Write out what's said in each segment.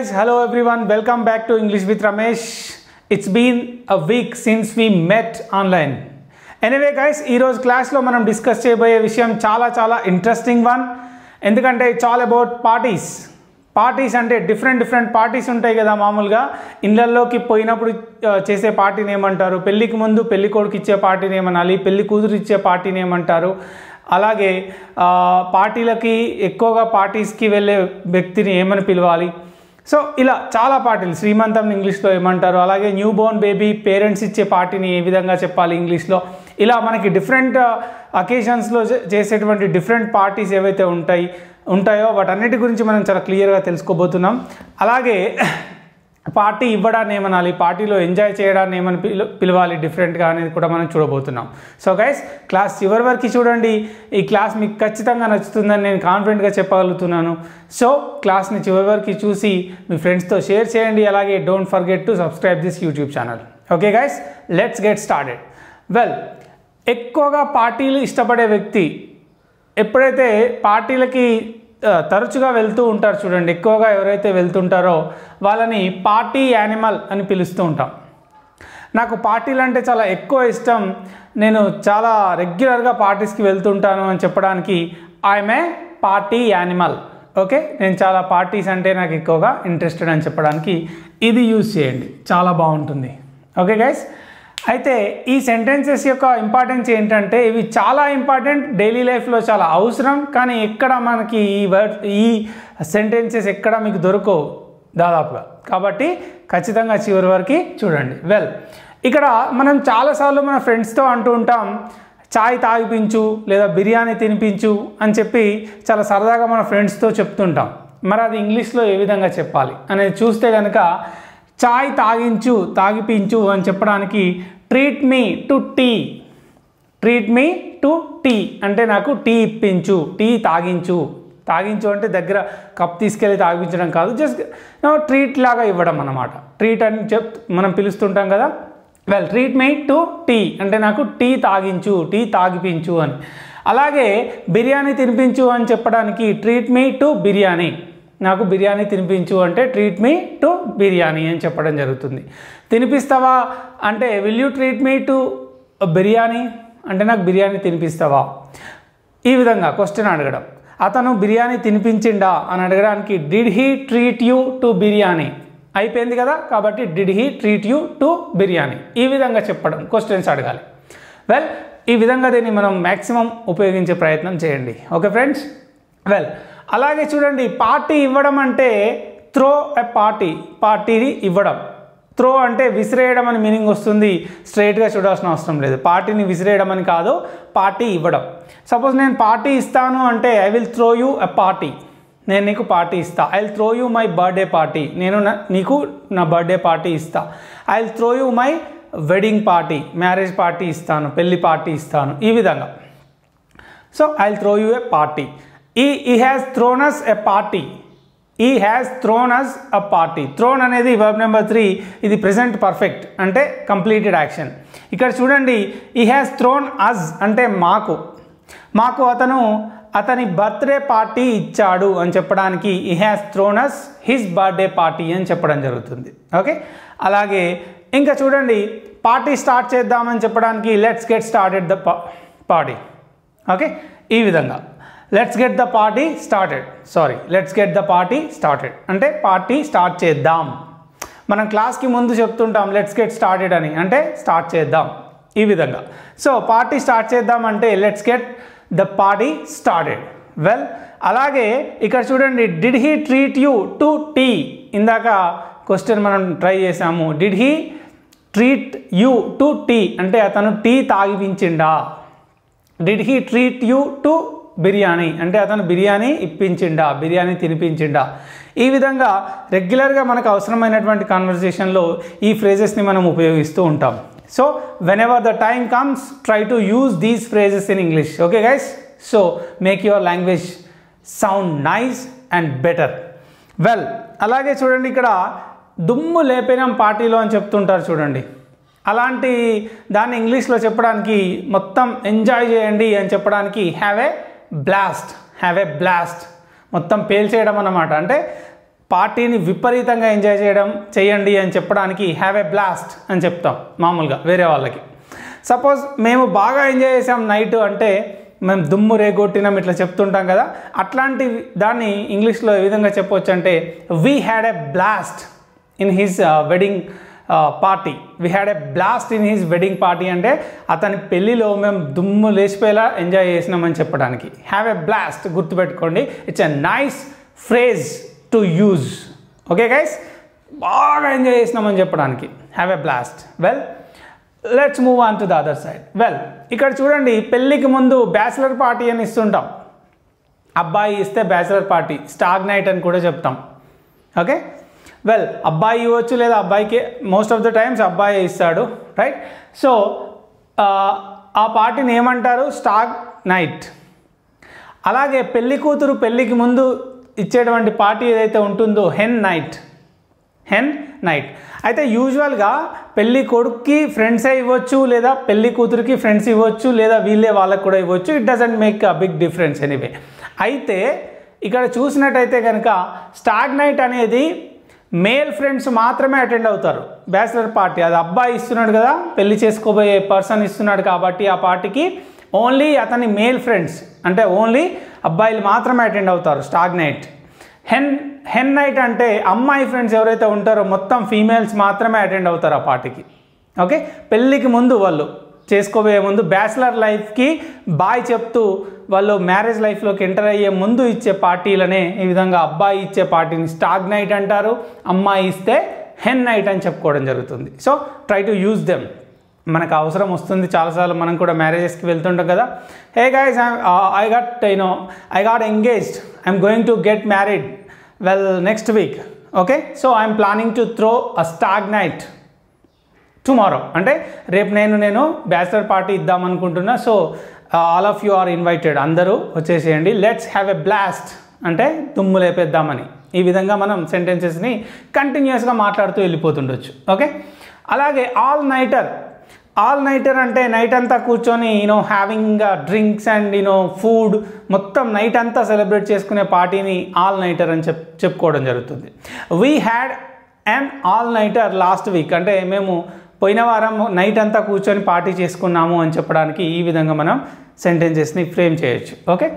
Hello hello everyone. Welcome back to english with ramesh. It's been a week since we met online. Anyway guys ఈరోజు క్లాస్లో మనం discuss చేయబోయే విషయం చాలా చాలా ఇంట్రెస్టింగ్ వన్ ఎందుకంటే it's all about parties parties అంటే డిఫరెంట్ డిఫరెంట్ పార్టీస్ ఉంటాయి కదా మామూలుగా. ఇళ్ళల్లోకి పోయినప్పుడు చేసే పార్టీని ఏమంటారు? పెళ్ళికి ముందు పెళ్ళి కొడుకు ఇచ్చే పార్టీని ఏమనాలి? పెళ్ళి కూతురు ఇచ్చే పార్టీని ఏమంటారు? అలాగే పార్టీలకి ఎక్కువగా పార్టీస్కి వెళ్ళే వ్యక్తిని ఏమని పిలవాలి? సో ఇలా చాలా పార్టీలు శ్రీమంతం ఇంగ్లీష్లో ఏమంటారు? అలాగే న్యూ బోర్న్ బేబీ పేరెంట్స్ ఇచ్చే పార్టీని ఏ విధంగా చెప్పాలి ఇంగ్లీష్లో? ఇలా మనకి డిఫరెంట్ అకేషన్స్లో చేసేటువంటి డిఫరెంట్ పార్టీస్ ఏవైతే ఉంటాయి ఉంటాయో వాటన్నిటి గురించి మనం చాలా క్లియర్గా తెలుసుకోబోతున్నాం. అలాగే పార్టీ ఇవ్వడాన్ని ఏమనాలి? పార్టీలో ఎంజాయ్ చేయడాన్ని ఏమని పిలు పిలవాలి? డిఫరెంట్గా అనేది కూడా మనం చూడబోతున్నాం. సో గైస్ క్లాస్ చివరి వరకు చూడండి. ఈ క్లాస్ మీకు ఖచ్చితంగా నచ్చుతుందని నేను కాన్ఫిడెంట్గా చెప్పగలుగుతున్నాను. సో క్లాస్ని చివరి వరకు చూసి మీ ఫ్రెండ్స్తో షేర్ చేయండి. అలాగే don't forget to subscribe this YouTube channel. Okay guys let's get started. Well ఎక్కువగా పార్టీలు ఇష్టపడే వ్యక్తి ఎప్పుడైతే పార్టీలకి తరచుగా వెళ్తూ ఉంటారు చూడండి. ఎక్కువగా ఎవరైతే వెళ్తుంటారో వాళ్ళని పార్టీ యానిమల్ అని పిలుస్తూ ఉంటాం. నాకు పార్టీలు అంటే చాలా ఎక్కువ ఇష్టం. నేను చాలా రెగ్యులర్గా పార్టీస్కి వెళ్తుంటాను అని చెప్పడానికి I'm a party animal okay? నేను చాలా పార్టీస్ అంటే నాకు ఎక్కువగా ఇంట్రెస్టెడ్ అని చెప్పడానికి ఇది యూజ్ చేయండి. చాలా బాగుంటుంది. ఓకే గైస్ అయితే ఈ సెంటెన్సెస్ యొక్క ఇంపార్టెన్స్ ఏంటంటే ఇవి చాలా ఇంపార్టెంట్ డైలీ లైఫ్లో చాలా అవసరం కానీ ఎక్కడ మనకి ఈ వర్డ్ ఈ సెంటెన్సెస్ ఎక్కడ మీకు దొరకవు దాదాపుగా. కాబట్టి ఖచ్చితంగా చివరి వరకు చూడండి. వెల్ ఇక్కడ మనం చాలాసార్లు మన ఫ్రెండ్స్తో అంటూ ఉంటాం చాయ్ తాగిపించు లేదా బిర్యానీ తినిపించు అని చెప్పి చాలా సరదాగా మన ఫ్రెండ్స్తో చెప్తుంటాం. మరి అది ఇంగ్లీష్లో ఏ విధంగా చెప్పాలి అనేది చూస్తే కనుక చాయ్ తాగించు తాగిపించు అని చెప్పడానికి treat me to tea treat me to tea అంటే నాకు టీ ఇప్పించు టీ తాగించు. తాగించు అంటే దగ్గర కప్ తీసుకెళ్ళి తాగించడం కాదు జస్ట్ ట్రీట్ లాగా ఇవ్వడం అన్నమాట. ట్రీట్ అని చెప్ మనం పిలుస్తుంటాం కదా. Well treat me to tea అంటే నాకు టీ తాగించు టీ తాగిపించు అని. అలాగే బిర్యానీ తినిపించు అని చెప్పడానికి ట్రీట్ మీ టు బిర్యానీ. నాకు బిర్యానీ తినిపించు అంటే ట్రీట్ మీ టు బిర్యానీ అని చెప్పడం జరుగుతుంది. తినిపిస్తావా అంటే will you treat me to biryani? అంటే నాకు బిర్యానీ తినిపిస్తావా? ఈ విధంగా క్వశ్చన్ అడగడం. అతను బిర్యానీ తినిపించిండా అని అడగడానికి did he treat you to biryani? అయిపోయింది కదా కాబట్టి did he treat you to biryani? ఈ విధంగా చెప్పడం క్వశ్చన్స్ అడగాలి. వెల్ ఈ విధంగా దీన్ని మనం మ్యాక్సిమం ఉపయోగించే ప్రయత్నం చేయండి. ఓకే ఫ్రెండ్స్ వెల్ అలాగే చూడండి పార్టీ ఇవ్వడం అంటే త్రో ఎ పార్టీ పార్టీని ఇవ్వడం. త్రో అంటే విసిరేయడం అని మీనింగ్ వస్తుంది స్ట్రైట్గా చూడాల్సిన అవసరం లేదు. పార్టీని విసిరేయడం అని కాదు పార్టీ ఇవ్వడం. సపోజ్ నేను పార్టీ ఇస్తాను అంటే I will throw you a party నేను నీకు పార్టీ ఇస్తా. I will throw you my birthday party నేను నా- నీకు నా బర్త్డే పార్టీ ఇస్తా. I will throw you my wedding party marriage party ఇస్తాను. పెళ్ళి పార్టీ ఇస్తాను. ఈ విధంగా. So I will throw you a party he he has thrown us a party he has thrown us a party thrown అనేది verb number three ఇది present perfect అంటే completed action ఇక్కడ చూడండి ఈ హ్యాస్ థ్రోన్ అస్ అంటే మాకు. మాకు అతను అతని బర్త్డే పార్టీ ఇచ్చాడు అని చెప్పడానికి he has thrown us his birthday party అని చెప్పడం జరుగుతుంది. ఓకే అలాగే ఇంకా చూడండి పార్టీ స్టార్ట్ చేద్దామని చెప్పడానికి let's get started the party okay ఈ విధంగా. Let's get the party started sorry let's get the party started అంటే పార్టీ స్టార్ట్ చేద్దాం. మనం క్లాస్కి ముందు చెప్తుంటాం లెట్స్ గెట్ స్టార్టెడ్ అని. అంటే స్టార్ట్ చేద్దాం ఈ విధంగా. సో పార్టీ స్టార్ట్ చేద్దాం అంటే let's get the party started well అలాగే ఇక్కడ చూడండి did he treat you to tea ఇందాక క్వశ్చన్ మనం ట్రై చేసాము did he treat you to tea అంటే అతను tea తాగిపించిండా? Did he treat you to biryani. అంటే అతను బిర్యానీ ఇప్పించిండా బిర్యానీ తినిపించిండా. ఈ విధంగా రెగ్యులర్గా మనకు అవసరమైనటువంటి కాన్వర్జేషన్లో ఈ ఫ్రేజెస్ని మనం ఉపయోగిస్తూ ఉంటాం. So whenever the time comes try to use these phrases in English okay guys so make your language sound nice and better well అలాగే చూడండి ఇక్కడ దుమ్ము లేపినాం పార్టీలో అని చెప్తుంటారు చూడండి. అలాంటి దాన్ని ఇంగ్లీష్లో చెప్పడానికి మొత్తం ఎంజాయ్ చేయండి అని చెప్పడానికి have a blast have a blast మొత్తం పేల్చేయడం అన్నమాట. అంటే పార్టీని విపరీతంగా ఎంజాయ్ చేయడం చేయండి అని చెప్పడానికి హ్యావ్ ఎ బ్లాస్ట్ అని చెప్తాం మామూలుగా వేరే వాళ్ళకి. సపోజ్ మేము బాగా ఎంజాయ్ చేసాం నైట్ అంటే మేము దుమ్ము రేగొట్టినాం ఇట్లా చెప్తుంటాం కదా. అట్లాంటి దాన్ని ఇంగ్లీష్లో ఏ విధంగా చెప్పవచ్చు అంటే we had a blast in his wedding party. We had a blast in his wedding party అంటే అతని పెళ్ళిలో మేము దుమ్ము లేచిపోయేలా ఎంజాయ్ చేసినామని చెప్పడానికి. హ్యావ్ ఎ బ్లాస్ట్ గుర్తుపెట్టుకోండి. It's a nice phrase to use okay guys బాగా ఎంజాయ్ చేసినామని చెప్పడానికి. Have a blast well let's move on to the other side well ఇక్కడ చూడండి పెళ్ళికి ముందు బ్యాచిలర్ పార్టీ అని ఇస్తుంటాం. అబ్బాయి ఇస్తే బ్యాచిలర్ పార్టీ స్టాగ్ నైట్ అని కూడా చెప్తాం. ఓకే వెల్ అబ్బాయి ఇవ్వచ్చు లేదా అబ్బాయికి మోస్ట్ ఆఫ్ ద టైమ్స్ అబ్బాయి ఇస్తాడు రైట్ సో ఆ పార్టీని ఏమంటారు? స్టాక్ నైట్ అలాగే పెళ్ళి కూతురు పెళ్ళికి ముందు ఇచ్చేటువంటి పార్టీ ఏదైతే ఉంటుందో హెన్ నైట్ హెన్ నైట్ అయితే యూజువల్గా పెళ్ళి కొడుక్కి ఫ్రెండ్సే ఇవ్వచ్చు లేదా పెళ్ళి కూతురికి ఫ్రెండ్స్ ఇవ్వచ్చు లేదా వీళ్ళే వాళ్ళకి కూడా ఇవ్వచ్చు. It doesn't make a big difference anyway అయితే ఇక్కడ చూసినట్టయితే కనుక స్టాగ్ నైట్ అనేది మేల్ ఫ్రెండ్స్ మాత్రమే అటెండ్ అవుతారు. Bachelor party. అది అబ్బాయి ఇస్తున్నాడు కదా పెళ్ళి చేసుకోబోయే పర్సన్ ఇస్తున్నాడు కాబట్టి ఆ పార్టీకి ఓన్లీ అతని మేల్ ఫ్రెండ్స్. అంటే ఓన్లీ అబ్బాయిలు మాత్రమే అటెండ్ అవుతారు stag night hen hen night అంటే అమ్మాయి ఫ్రెండ్స్ ఎవరైతే ఉంటారో మొత్తం ఫీమేల్స్ మాత్రమే అటెండ్ అవుతారు ఆ పార్టీకి. ఓకే? పెళ్ళికి ముందు వాళ్ళు చేసుకోబోయే ముందు బ్యాచిలర్ లైఫ్కి బాయ్ చెప్తూ వాళ్ళు మ్యారేజ్ లైఫ్లోకి ఎంటర్ అయ్యే ముందు ఇచ్చే పార్టీలనే ఈ విధంగా అబ్బాయి ఇచ్చే పార్టీని స్టాగ్ నైట్ అంటారు అమ్మాయి ఇస్తే హెన్ నైట్ అని చెప్పుకోవడం జరుగుతుంది. So try to use them మనకు అవసరం వస్తుంది చాలాసార్లు మనం కూడా మ్యారేజెస్కి వెళ్తుంటాం కదా. Hey guys I got you know I got engaged I'm going to get married well next week okay so I'm planning to throw a stag night tomorrow అంటే రేపు నేను నేను bachelor party ఇద్దామనుకుంటున్నా so all of you are invited అందరూ వచ్చేసేయండి. Let's have a blast అంటే తుమ్ము లేపేద్దామని. ఈ విధంగా మనం సెంటెన్సెస్ని కంటిన్యూస్గా మాట్లాడుతూ వెళ్ళిపోతుండొచ్చు. ఓకే అలాగే ఆల్ నైటర్ ఆల్ నైటర్ అంటే నైట్ అంతా కూర్చొని you know having drinks and you know food మొత్తం నైట్ అంతా సెలబ్రేట్ చేసుకునే పార్టీని ఆల్ నైటర్ అని చెప్ చెప్పుకోవడం జరుగుతుంది. We had an all nighter last week అంటే మేము పోయిన వారం నైట్ అంతా కూర్చొని పార్టీ చేసుకున్నాము అని చెప్పడానికి ఈ విధంగా మనం సెంటెన్సెస్ని ఫ్రేమ్ చేయొచ్చు. ఓకే?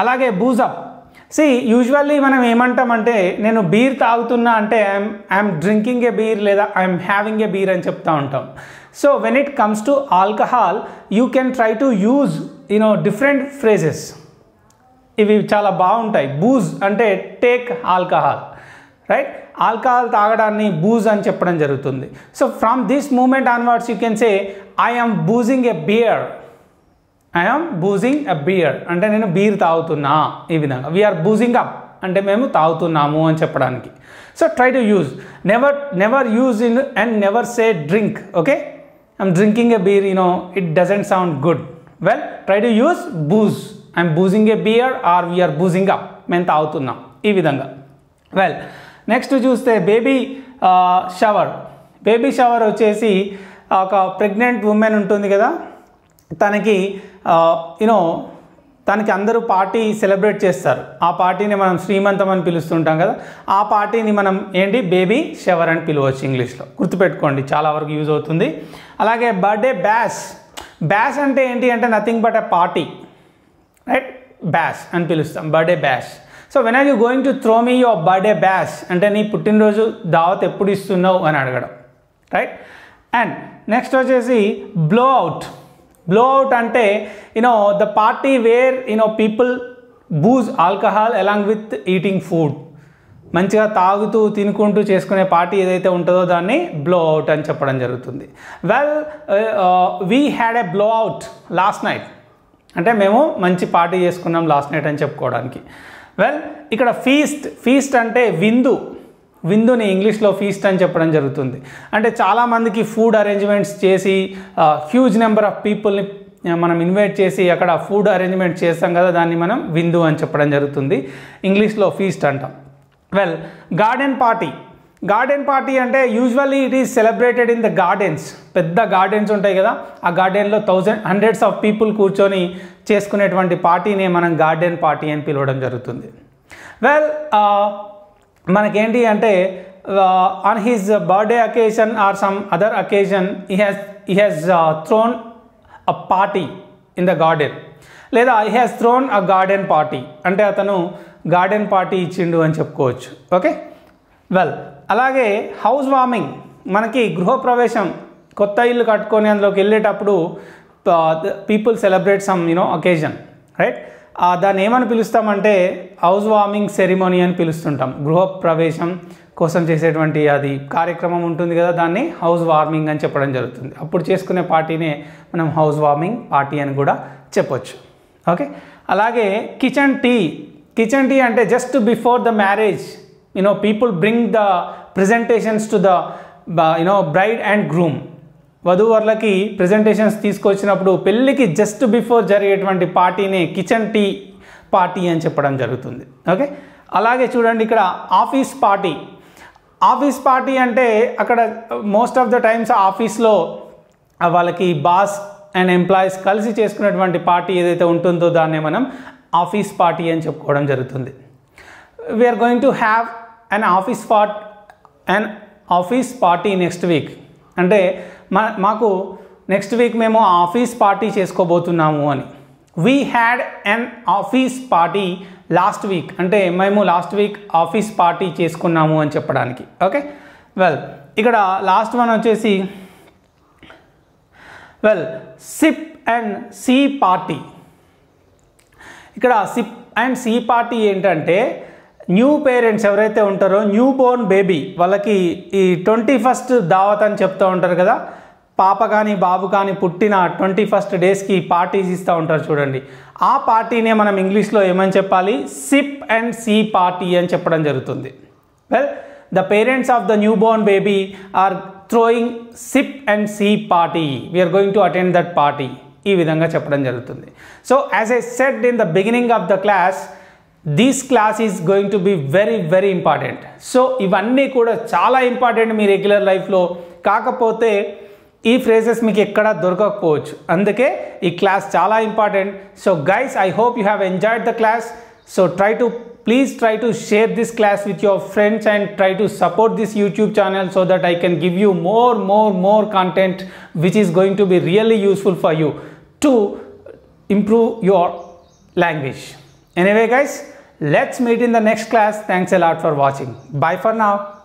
అలాగే బూజప్ సి యూజువల్లీ మనం ఏమంటామంటే నేను బీర్ తాగుతున్నా అంటే I'm I'm drinking a beer లేదా ఐఎమ్ హ్యావింగ్ ఏ బీర్ అని చెప్తా ఉంటాం. So when it comes to alcohol you can try to use you know different phrases ఇవి చాలా బాగుంటాయి. బూజ్ అంటే టేక్ ఆల్కహాల్ రైట్ ఆల్కహాల్ తాగడాన్ని బూజ్ అని చెప్పడం జరుగుతుంది. So from this moment onwards you can say I boozing a beer I'm boozing a beer అంటే నేను బీర్ తాగుతున్నా ఈ విధంగా. వీఆర్ బూజింగ్ అప్ అంటే మేము తాగుతున్నాము అని చెప్పడానికి. So try to use never never use in and never say drink okay I'm drinking a beer you know it doesn't sound good well try to use booze I'm boozing a beer or we're boozing up మేము తాగుతున్నాం. ఈ విధంగా. Well next చూస్తే baby shower. Baby shower వచ్చేసి ఒక pregnant women ఉంటుంది కదా తనకి యూనో తనకి అందరూ పార్టీ సెలబ్రేట్ చేస్తారు. ఆ పార్టీని మనం శ్రీమంతం అని పిలుస్తుంటాం కదా ఆ పార్టీని మనం ఏంటి? బేబీ షవర్ అని పిలవచ్చు ఇంగ్లీష్లో. గుర్తుపెట్టుకోండి చాలా వరకు యూజ్ అవుతుంది. అలాగే బర్త్డే బ్యాష్ బ్యాష్ అంటే ఏంటి? అంటే nothing but a party. Right? Bash అని పిలుస్తాం birthday bash so when are you going to throw me your birthday bash అంటే నీ పుట్టినరోజు దావత్ ఎప్పుడు ఇస్తున్నావు అని అడగడం. రైట్ అండ్ నెక్స్ట్ వచ్చేసి బ్లో అవుట్ బ్లో అవుట్ అంటే you know the party where you know people booze alcohol along with eating food మంచిగా తాగుతూ తినుకుంటూ చేసుకునే పార్టీ ఏదైతే ఉంటుందో దాన్ని బ్లో అవుట్ అని చెప్పడం జరుగుతుంది. Well we had a blow out last night అంటే మేము మంచి పార్టీ చేసుకున్నాం లాస్ట్ నైట్ అని చెప్పుకోవడానికి. వెల్ ఇక్కడ ఫీస్ట్ ఫీస్ట్ అంటే విందు. విందుని ఇంగ్లీష్లో ఫీస్ట్ అని చెప్పడం జరుగుతుంది. అంటే చాలామందికి ఫుడ్ అరేంజ్మెంట్స్ చేసి హ్యూజ్ నెంబర్ ఆఫ్ పీపుల్ని మనం ఇన్వైట్ చేసి అక్కడ ఫుడ్ అరేంజ్మెంట్ చేస్తాం కదా దాన్ని మనం విందు అని చెప్పడం జరుగుతుంది. ఇంగ్లీష్లో ఫీస్ట్ అంటాం. Well garden party garden party అంటే usually it is celebrated in the gardens పెద్ద గార్డెన్స్ ఉంటాయి కదా. ఆ గార్డెన్లో థౌజండ్ హండ్రెడ్స్ ఆఫ్ పీపుల్ కూర్చొని చేసుకునేటువంటి పార్టీనే మనం గార్డెన్ పార్టీ అని పిలవడం జరుగుతుంది. వెల్ uh, మనకేంటి అంటే on his birthday occasion or some other occasion he has he has thrown a party in the garden లేదా I has thrown a garden party అంటే అతను గార్డెన్ పార్టీ ఇచ్చిండు అని చెప్పుకోవచ్చు. ఓకే వెల్ అలాగే హౌస్ వార్మింగ్ మనకి గృహప్రవేశం కొత్త ఇల్లు కట్టుకొని అందులోకి వెళ్ళేటప్పుడు people celebrate some you know occasion right దాన్ని ఏమని పిలుస్తామంటే హౌస్ వార్మింగ్ సెరిమోనీ అని పిలుస్తుంటాం. గృహప్రవేశం కోసం చేసేటువంటి అది కార్యక్రమం ఉంటుంది కదా దాన్ని హౌస్ వార్మింగ్ అని చెప్పడం జరుగుతుంది. అప్పుడు చేసుకునే పార్టీనే మనం హౌస్ వార్మింగ్ పార్టీ అని కూడా చెప్పొచ్చు. ఓకే అలాగే కిచెన్ టీ కిచెన్ టీ అంటే just before the marriage you know people bring the presentations to the you know bride and groom వధూవరులకి presentations తీసుకొచ్చినప్పుడు పెళ్ళికి జస్ట్ బిఫోర్ జరిగేటువంటి పార్టీని కిచెన్ టీ పార్టీ అని చెప్పడం జరుగుతుంది. ఓకే అలాగే చూడండి ఇక్కడ ఆఫీస్ పార్టీ. ఆఫీస్ పార్టీ అంటే అక్కడ మోస్ట్ ఆఫ్ ద టైమ్స్ ఆఫీస్లో వాళ్ళకి బాస్ అండ్ ఎంప్లాయీస్ కలిసి చేసుకునేటువంటి పార్టీ ఏదైతే ఉంటుందో దాన్నే మనం ఆఫీస్ పార్టీ అని చెప్పుకోవడం జరుగుతుంది. We're going to have an office part and office party next week అంటే మా మాకు నెక్స్ట్ వీక్ మేము ఆఫీస్ పార్టీ చేసుకోబోతున్నాము అని. We had an office party last week అంటే మేము లాస్ట్ వీక్ ఆఫీస్ పార్టీ చేసుకున్నాము అని చెప్పడానికి. ఓకే వెల్ ఇక్కడ లాస్ట్ వన్ వచ్చేసి well sip and see party ఇక్కడ సిప్ అండ్ సి పార్టీ ఏంటంటే న్యూ పేరెంట్స్ ఎవరైతే ఉంటారో న్యూ బోర్న్ బేబీ వాళ్ళకి ఈ ట్వంటీ ఫస్ట్ దావత్ అని చెప్తూ ఉంటారు కదా. పాప కానీ బాబు కానీ పుట్టిన ట్వంటీ ఫస్ట్ డేస్కి పార్టీస్ ఇస్తూ ఉంటారు చూడండి. ఆ పార్టీనే మనం ఇంగ్లీష్లో ఏమని చెప్పాలి? సిప్ అండ్ సి పార్టీ అని చెప్పడం జరుగుతుంది. Well the parents of the new born baby are throwing sip and see party. We're going to attend that party ఈ విధంగా చెప్పడం జరుగుతుంది. So as I set in the beginning of the class this class is going to be very very important so ఇవన్నీ కూడా చాలా important మీ regular లైఫ్లో కాకపోతే ఈ ఫ్రేజెస్ మీకు ఎక్కడా దొరకకపోవచ్చు అందుకే ఈ క్లాస్ చాలా important so guys I hope you have enjoyed the class so try to please try to share this class with your friends and try to support this youtube channel so that i can give you more more more content which is going to be really useful for you to improve your language anyway guys let's meet in the next class. Thanks a lot for watching. Bye for now